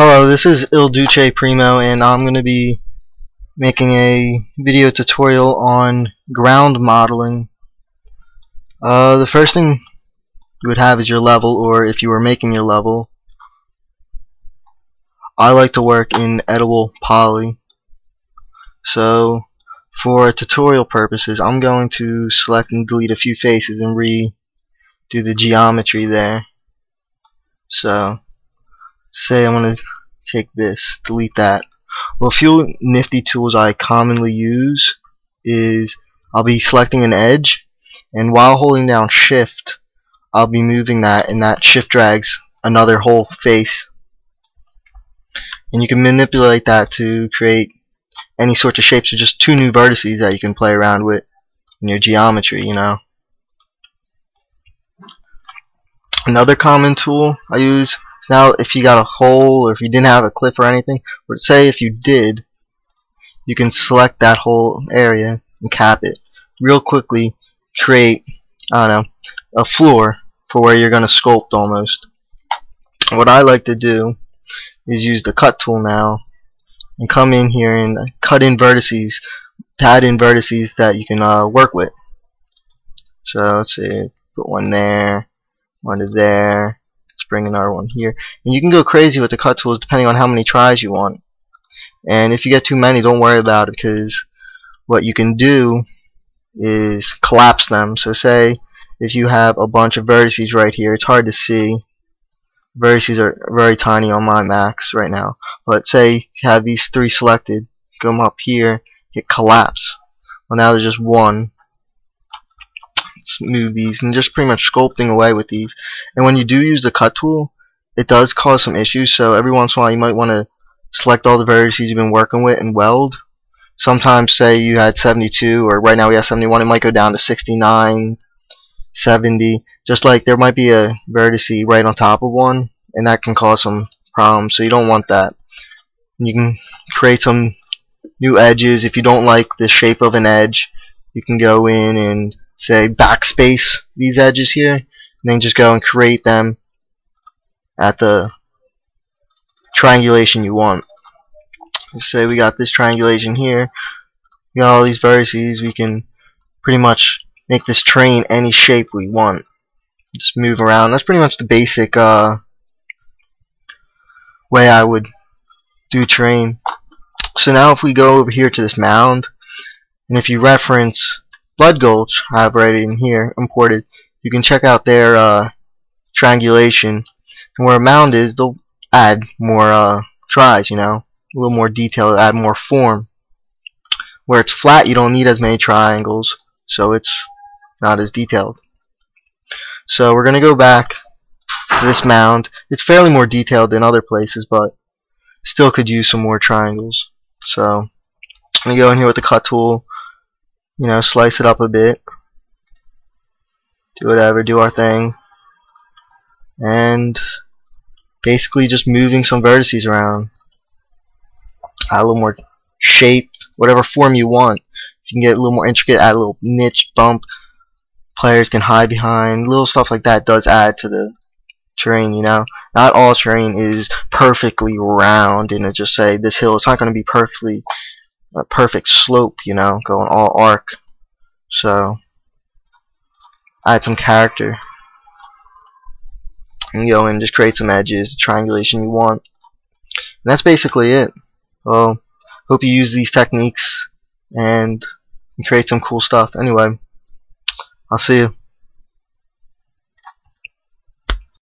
Hello, this is Il Duce Primo and I'm going to be making a video tutorial on ground modeling. Uh, the first thing you would have is your level or if you were making your level. I like to work in editable poly. So for tutorial purposes I'm going to select and delete a few faces and redo the geometry there. So say I want to take this, delete that. Well, a few nifty tools I commonly use is I'll be selecting an edge and while holding down shift I'll be moving that and that shift drags another whole face and you can manipulate that to create any sorts of shapes or just two new vertices that you can play around with in your geometry you know another common tool I use now if you got a hole or if you didn't have a cliff or anything, but say if you did, you can select that whole area and cap it. Real quickly create, I don't know, a floor for where you're going to sculpt almost. What I like to do is use the cut tool now and come in here and cut in vertices, add in vertices that you can uh, work with. So let's see, put one there, one to there, bring another one here. And you can go crazy with the cut tools depending on how many tris you want. And if you get too many, don't worry about it because what you can do is collapse them. So say if you have a bunch of vertices right here, it's hard to see. Vertices are very tiny on my max right now. But say you have these three selected, come up here, hit collapse. Well now there's just one move these and just pretty much sculpting away with these. And when you do use the cut tool it does cause some issues. So every once in a while you might want to select all the vertices you've been working with and weld. Sometimes say you had 72 or right now we have 71 it might go down to 69 70 just like there might be a vertice right on top of one and that can cause some problems. So you don't want that. You can create some new edges. If you don't like the shape of an edge you can go in and say backspace these edges here and then just go and create them at the triangulation you want. Let's say we got this triangulation here. We got all these vertices. We can pretty much make this terrain any shape we want. Just move around. That's pretty much the basic uh, way I would do terrain so now if we go over here to this mound and if you reference Blood Gulch I have right in here imported. You can check out their uh, triangulation. And where a mound is they'll add more uh, tris you know? A little more detail add more form. Where it's flat you don't need as many triangles so it's not as detailed. So we're gonna go back to this mound. It's fairly more detailed than other places but still could use some more triangles. So I'm gonna go in here with the cut tool you know, slice it up a bit. Do whatever, do our thing. And basically just moving some vertices around. Add a little more shape, whatever form you want. You can get a little more intricate, add a little niche bump. Players can hide behind. Little stuff like that does add to the terrain, you know. Not all terrain is perfectly round and it just say this hill it's not going to be perfectly a perfect slope, you know, going all arc. So, add some character. And go and just create some edges, the triangulation you want. And that's basically it. Well, hope you use these techniques and create some cool stuff. Anyway, I'll see you.